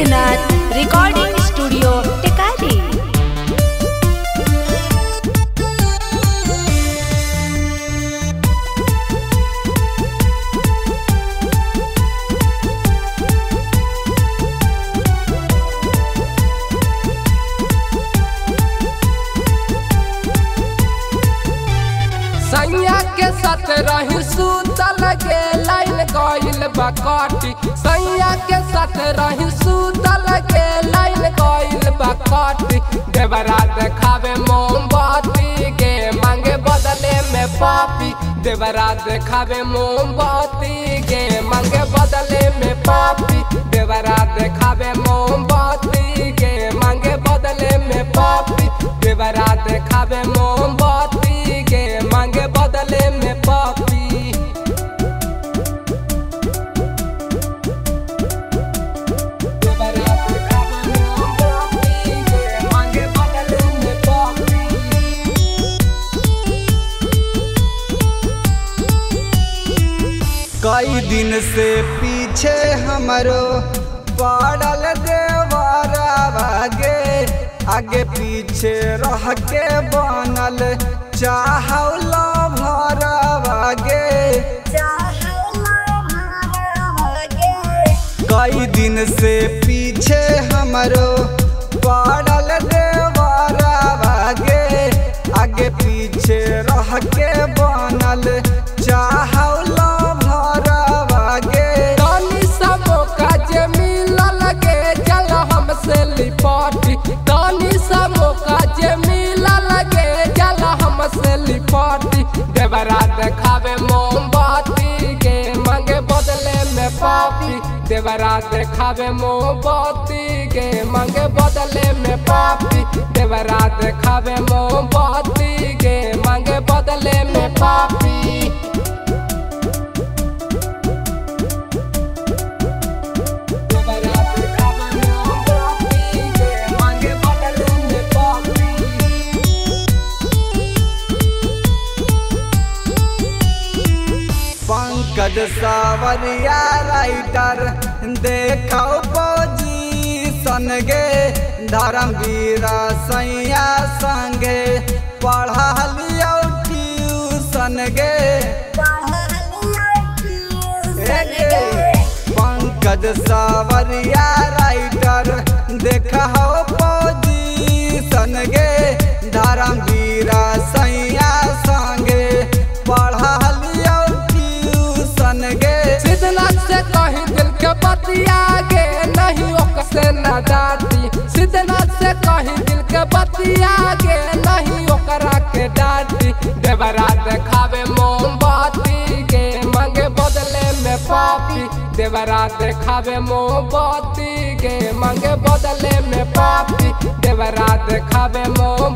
Recording studio Tekari सैया के line सैया के साथ रही सूतल पापी। देवरा देखावे मोमबत्ती गे मांगे बदले में पापी। देवरा कई दिन से पीछे हमरो पड़ल देवारा भागे आगे पीछे रह के बनल चाहल भरा भागे कई दिन से पीछे हमरो पड़ल देवारा भागे आगे पीछे रह के बनल हमसे लिपटी देवरा देखावे मोमबत्ती, के मंगे बदले में पापी। देवरा देखावे मोमबत्ती, के मंगे बदले में पापी। देवरा देखावे पंकज सावरिया राइटर देखो पोजीशन गे धर्मवीरा सैया संगे पढ़ा लियो ट्यूशन गे पंकज सावरिया राइटर देखो पापी देवरा देखावे मोमबत्ती के मंगे बदले में पापी। देवरा देखावे मोम